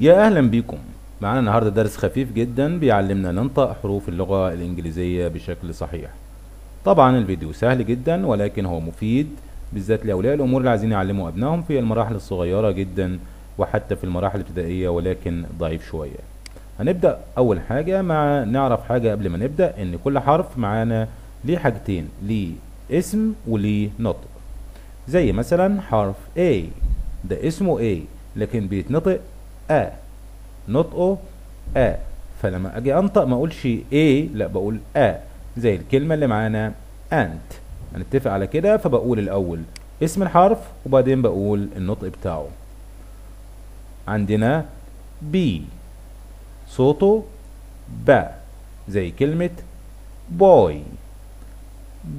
يا أهلا بيكم معانا النهاردة درس خفيف جدا بيعلمنا ننطق حروف اللغة الإنجليزية بشكل صحيح. طبعا الفيديو سهل جدا ولكن هو مفيد بالذات لأولياء الأمور اللي عايزين يعلموا أبنائهم في المراحل الصغيرة جدا وحتى في المراحل الابتدائية ولكن ضعيف شوية. هنبدأ أول حاجة مع نعرف حاجة قبل ما نبدأ إن كل حرف معانا ليه حاجتين ليه اسم وليه نطق. زي مثلا حرف A ده اسمه A لكن بيتنطق A نطقه A فلما أجي أنطق ما أقولش A لا بقول A زي الكلمة اللي معانا أنت. هنتفق على كده فبقول الأول اسم الحرف وبعدين بقول النطق بتاعه. عندنا B. صوته ب. زي كلمة boy.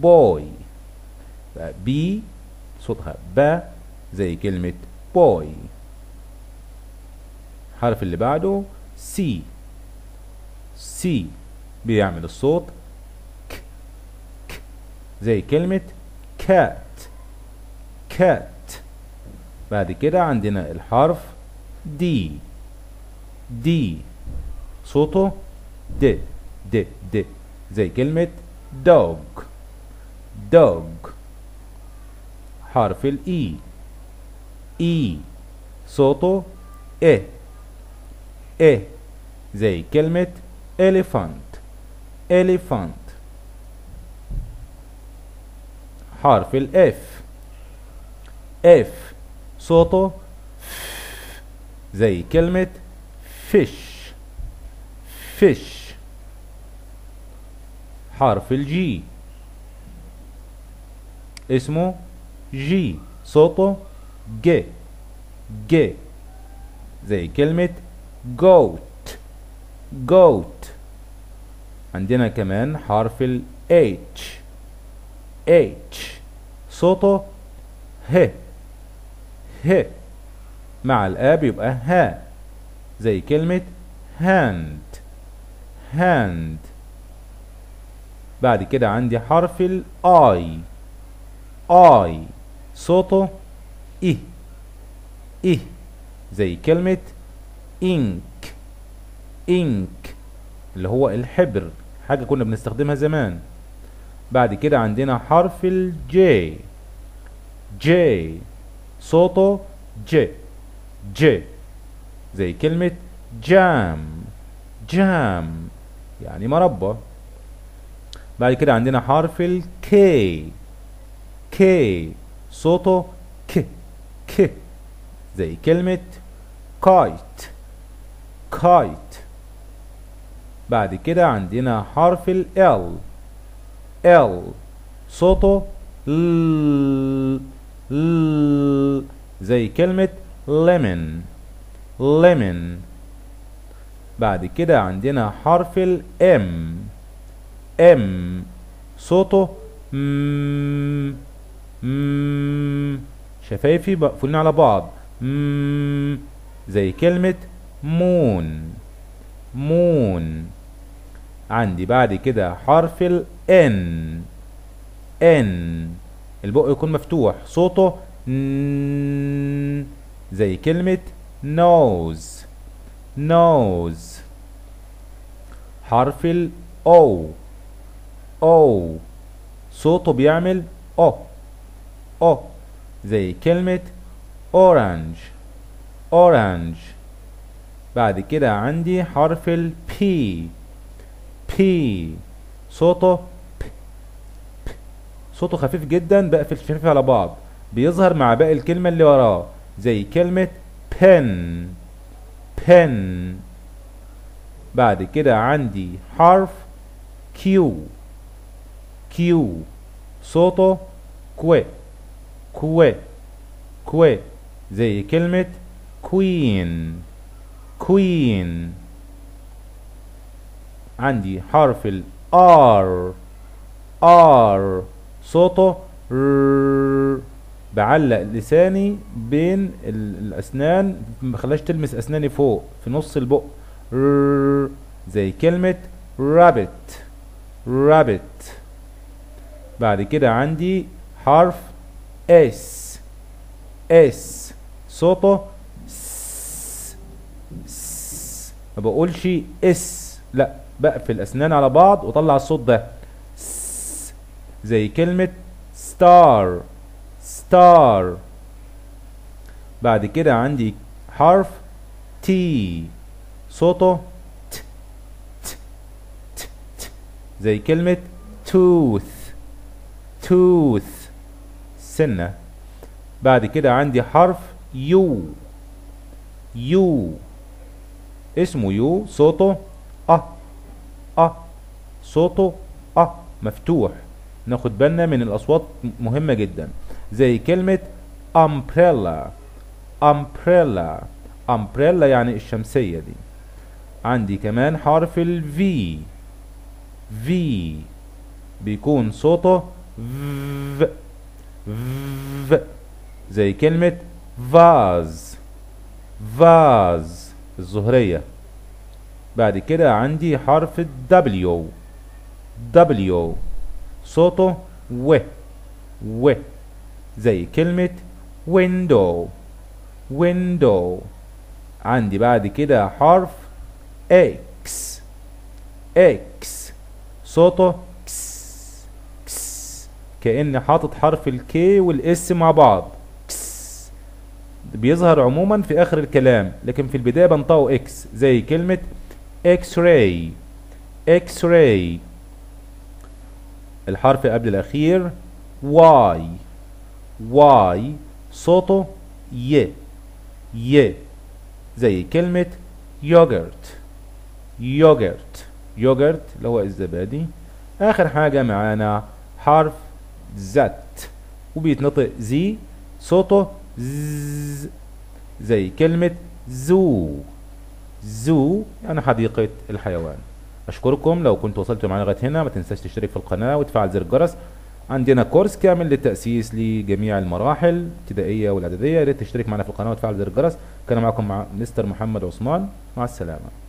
Boy. B صوتها ب. زي كلمة boy. الحرف اللي بعده C C بيعمل الصوت ك ك. زي كلمة cat cat بعد كده عندنا الحرف D دي صوته د د د. زي كلمة dog dog. حرف الإي إي صوته إيه إيه؟ زي كلمة elephant elephant حرف الإف F صوته زي كلمة fish fish حرف ال G اسمه G صوته ج ج زي كلمة goat. Goat. عندنا كمان حرف ال H. H. صوته ه ه مع الآب يبقى ها زي كلمة hand. Hand. بعد كده عندي حرف ال I. I. صوته إيه إيه زي كلمة ink. Ink. اللي هو الحبر. حاجة كنا بنستخدمها زمان. بعد كده عندنا حرف ال J. J. صوته ج ج زي كلمة جام جام يعني مربى بعد كده عندنا حرف ال K. K. صوته ك ك زي كلمة kite. Kite. بعد كده عندنا حرف ال L. L. صوته ل ل زي كلمة lemon. Lemon. بعد كده عندنا حرف ال M. M. صوته م م شفايفي مقفولين على بعض. م زي كلمة مون. مون. عندي بعد كده حرف ال N. N. البق يكون مفتوح. صوته ن زي كلمة nose nose حرف ال O. O. صوته بيعمل O. O. زي كلمة orange. Orange. بعد كده عندي حرف ال P. P. صوته ب ب صوته خفيف جدا بقفل الشفايف على بعض. بيظهر مع باقي الكلمة اللي وراه زي كلمة pen. Pen. بعد كده عندي حرف Q. Q. صوته كوي كوي كوي زي كلمة queen. Queen. عندي حرف ال R. R. صوته ر بعلق لساني بين الأسنان. مخلاش تلمس أسناني فوق في نص البق. ر زي كلمة rabbit. Rabbit. بعد كده عندي حرف S. S. صوته س ما بقولش اس لا بقفل أسنان على بعض واطلع الصوت ده. س زي كلمة star star بعد كده عندي حرف T صوته ت ت ت ت زي كلمة tooth tooth. سنة. بعد كده عندي حرف U U اسمه U صوته أ أ صوته أ مفتوح. ناخد بالنا من الأصوات مهمة جدا. زي كلمة umbrella umbrella umbrella يعني الشمسية دي. عندي كمان حرف ال V V بيكون صوته V V. زي كلمة vase vase. الزهرية. بعد كده عندي حرف ال W. W. صوته و. و. زي كلمة window. window. عندي بعد كده حرف X. X. صوته كس كس كأني حاطط حرف ال K وال S مع بعض. بيظهر عموما في آخر الكلام لكن في البداية بنطقه X زي كلمة X-ray X-ray الحرف قبل الأخير Y Y صوته ي ي زي كلمة yogurt yogurt yogurt اللي هو الزبادي. آخر حاجة معانا حرف زت وبيتنطق زي صوته ز زي كلمة زو. زو يعني حديقة الحيوان. أشكركم. لو كنت وصلت معنا لغاية هنا ما تنساش تشترك في القناة وتفعل زر الجرس. عندنا كورس كامل للتأسيس لجميع المراحل الابتدائية والإعدادية. يا ريت تشترك معنا في القناة وتفعل زر الجرس. كان معكم مع مستر محمد عثمان. مع السلامة.